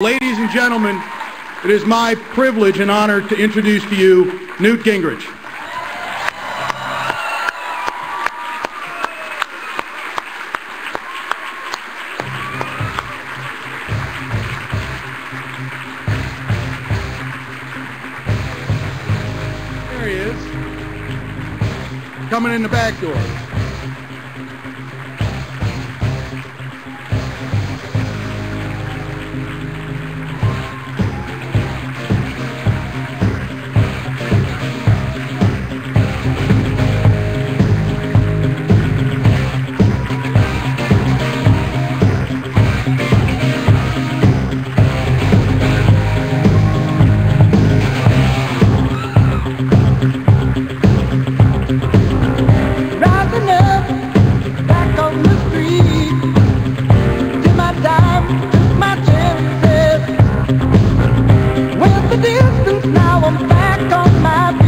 Ladies and gentlemen, it is my privilege and honor to introduce to you Newt Gingrich. There he is. Coming in the back door. now I'm back on my feet.